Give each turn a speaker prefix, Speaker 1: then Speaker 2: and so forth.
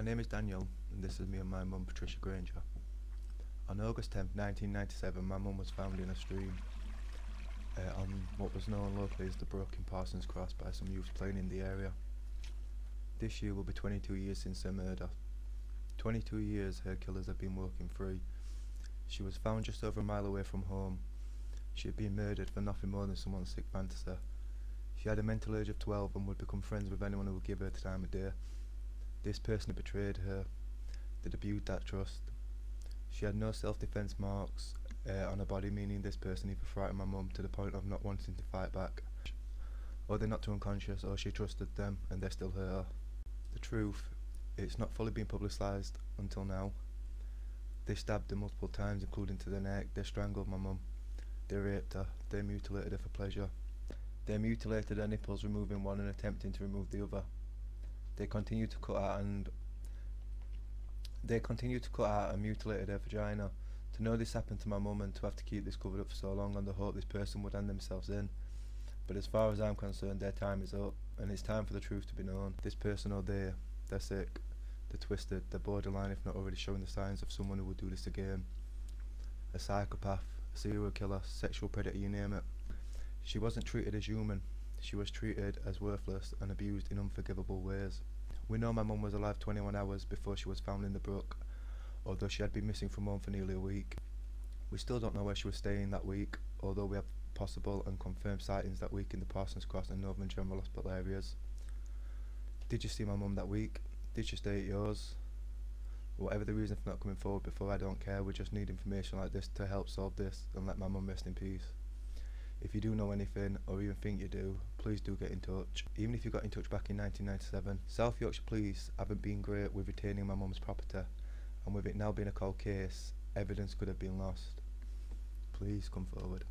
Speaker 1: My name is Daniel, and this is me and my mum, Patricia Grainger. On August 10th, 1997, my mum was found in a stream uh, on what was known locally as the Brook in Parsons Cross by some youth playing in the area. This year will be 22 years since her murder. 22 years her killers have been walking free. She was found just over a mile away from home. She had been murdered for nothing more than someone's sick fantasy. She had a mental age of 12 and would become friends with anyone who would give her the time of day. This person had betrayed her, that abused that trust. She had no self-defense marks uh, on her body, meaning this person either frightened my mum to the point of not wanting to fight back, or they're not too unconscious, or she trusted them and they're still hurt her. The truth, it's not fully been publicised until now. They stabbed her multiple times, including to the neck. They strangled my mum. They raped her. They mutilated her for pleasure. They mutilated her nipples, removing one and attempting to remove the other. They continued to cut out and they continued to cut out and mutilated her vagina. To know this happened to my mum and to have to keep this covered up for so long on the hope this person would end themselves in. But as far as I'm concerned, their time is up, and it's time for the truth to be known. This person or they, they're sick, they're twisted, they're borderline if not already showing the signs of someone who would do this again. A psychopath, a serial killer, sexual predator, you name it. She wasn't treated as human, she was treated as worthless and abused in unforgivable ways. We know my mum was alive 21 hours before she was found in the brook, although she had been missing from home for nearly a week. We still don't know where she was staying that week, although we have possible and confirmed sightings that week in the Parsons Cross and Northern General Hospital areas. Did you see my mum that week? Did she stay at yours? Whatever the reason for not coming forward before, I don't care. We just need information like this to help solve this and let my mum rest in peace. If you do know anything, or even think you do, please do get in touch. Even if you got in touch back in 1997, South Yorkshire Police haven't been great with retaining my mum's property, and with it now being a cold case, evidence could have been lost. Please come forward.